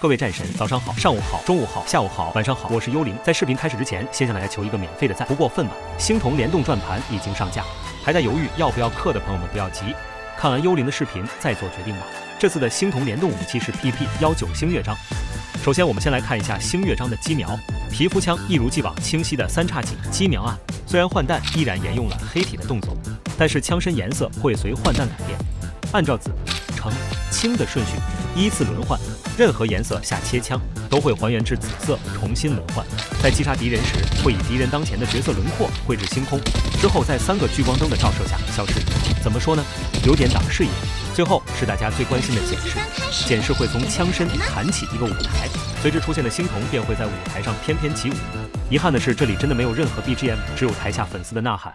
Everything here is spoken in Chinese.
各位战神，早上好，上午好，中午好，下午好，晚上好，我是幽灵。在视频开始之前，先向大家求一个免费的赞，不过分吧。星铜联动转盘已经上架，还在犹豫要不要氪的朋友们不要急，看完幽灵的视频再做决定吧。这次的星铜联动武器是 PP 幺九星乐章。首先，我们先来看一下星乐章的机瞄，皮肤枪一如既往清晰的三叉戟机瞄啊。虽然换弹依然沿用了黑体的动作，但是枪身颜色会随换弹改变，按照紫、橙、青的顺序依次轮换。任何颜色下切枪都会还原至紫色，重新轮换。在击杀敌人时，会以敌人当前的角色轮廓绘制星空，之后在三个聚光灯的照射下消失。怎么说呢？有点挡视野。最后是大家最关心的检视，检视会从枪身弹起一个舞台，随之出现的星童便会在舞台上翩翩起舞。遗憾的是，这里真的没有任何 BGM，只有台下粉丝的呐喊。